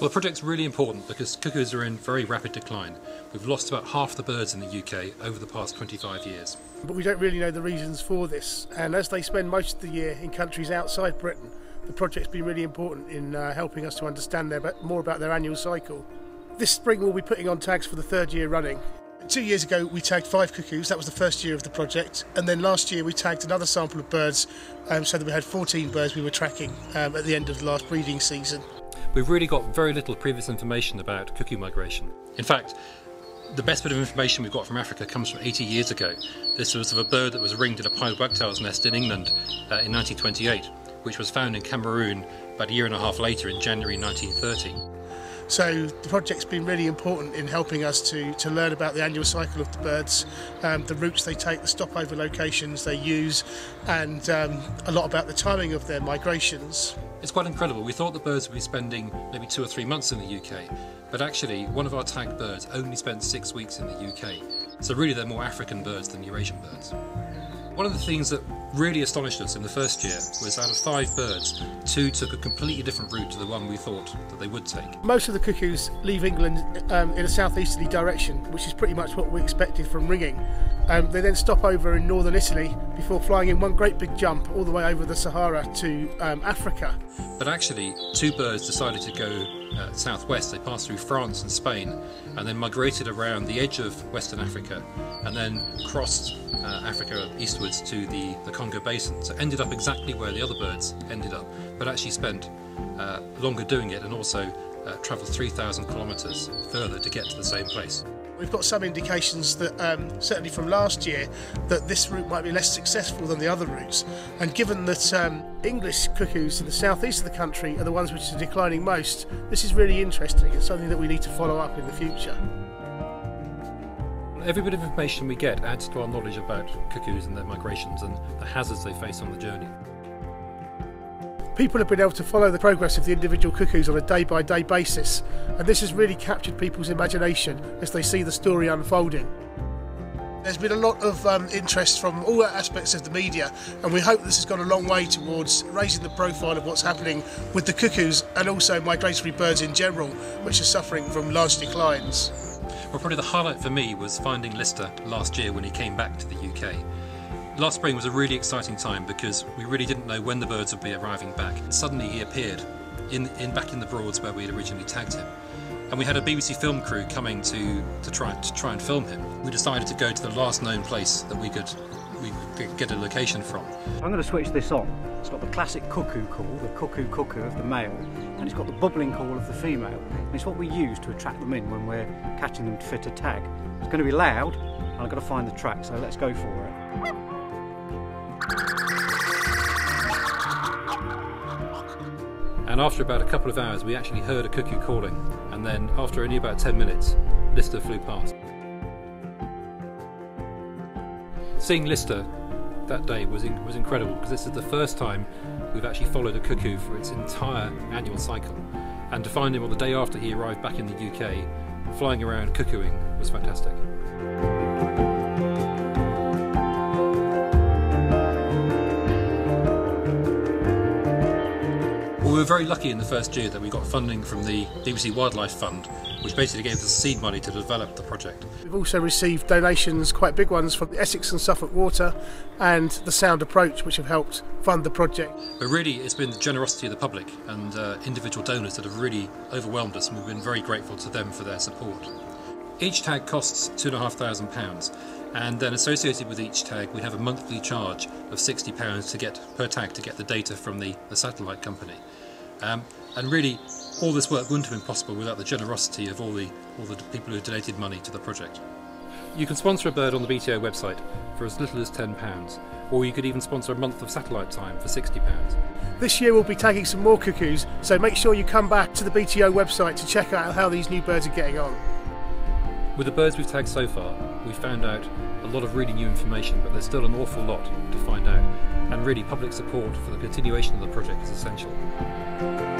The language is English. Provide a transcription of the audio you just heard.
Well, the project's really important because cuckoos are in very rapid decline. We've lost about half the birds in the UK over the past 25 years. But we don't really know the reasons for this, and as they spend most of the year in countries outside Britain, the project's been really important in uh, helping us to understand their, more about their annual cycle. This spring we'll be putting on tags for the third year running. Two years ago we tagged five cuckoos, that was the first year of the project, and then last year we tagged another sample of birds um, so that we had 14 birds we were tracking um, at the end of the last breeding season we've really got very little previous information about cuckoo migration. In fact, the best bit of information we've got from Africa comes from 80 years ago. This was of a bird that was ringed in a pied wagtail's nest in England uh, in 1928, which was found in Cameroon about a year and a half later in January 1930. So the project's been really important in helping us to, to learn about the annual cycle of the birds, um, the routes they take, the stopover locations they use, and um, a lot about the timing of their migrations. It's quite incredible. We thought the birds would be spending maybe two or three months in the UK, but actually one of our tagged birds only spent six weeks in the UK. So really they're more African birds than Eurasian birds. One of the things that really astonished us in the first year was out of five birds, two took a completely different route to the one we thought that they would take. Most of the cuckoos leave England um, in a southeasterly direction, which is pretty much what we expected from ringing. Um, they then stop over in northern Italy before flying in one great big jump all the way over the Sahara to um, Africa. But actually, two birds decided to go uh, southwest. They passed through France and Spain and then migrated around the edge of Western Africa and then crossed uh, Africa eastwards to the, the Basin. So ended up exactly where the other birds ended up, but actually spent uh, longer doing it and also uh, travelled 3,000 kilometres further to get to the same place. We've got some indications that, um, certainly from last year, that this route might be less successful than the other routes. And given that um, English cuckoos in the southeast of the country are the ones which are declining most, this is really interesting and something that we need to follow up in the future. Every bit of information we get adds to our knowledge about cuckoos and their migrations and the hazards they face on the journey people have been able to follow the progress of the individual cuckoos on a day by day basis, and this has really captured people's imagination as they see the story unfolding. There's been a lot of um, interest from all aspects of the media, and we hope this has gone a long way towards raising the profile of what's happening with the cuckoos and also migratory birds in general, which are suffering from large declines. Well, probably the highlight for me was finding Lyster last year when he came back to the UK. Last spring was a really exciting time because we really didn't know when the birds would be arriving back. And suddenly he appeared in, in back in the Broads where we had originally tagged him. And we had a BBC film crew coming to, to, try, to try and film him. We decided to go to the last known place that we could, we could get a location from. I'm going to switch this on. It's got the classic cuckoo call, the cuckoo cuckoo of the male, and it's got the bubbling call of the female. And it's what we use to attract them in when we're catching them to fit a tag. It's going to be loud, and I've got to find the track, so let's go for it. And after about a couple of hours, we actually heard a cuckoo calling. And then, after only about 10 minutes, Lyster flew past. Seeing Lyster that day was, in, was incredible because this is the first time we've actually followed a cuckoo for its entire annual cycle. And to find him on the day after he arrived back in the UK, flying around cuckooing, was fantastic. We were very lucky in the first year that we got funding from the BBC Wildlife Fund, which basically gave us seed money to develop the project. We've also received donations, quite big ones, from Essex and Suffolk Water and the Sound Approach, which have helped fund the project. But really, it's been the generosity of the public and uh, individual donors that have really overwhelmed us, and we've been very grateful to them for their support. Each tag costs £2,500 and then associated with each tag we have a monthly charge of £60 to get per tag to get the data from the, the satellite company. Um, and really, all this work wouldn't have been possible without the generosity of all the, all the people who donated money to the project. You can sponsor a bird on the BTO website for as little as £10, or you could even sponsor a month of satellite time for £60. This year we'll be tagging some more cuckoos, so make sure you come back to the BTO website to check out how these new birds are getting on. With the birds we've tagged so far, we've found out a lot of really new information, but there's still an awful lot to find out, and really public support for the continuation of the project is essential.